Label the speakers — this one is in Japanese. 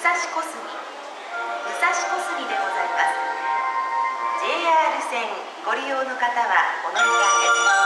Speaker 1: 蔵小杉。武蔵小杉でございます。JR 線ご利用の方はお乗り換えです。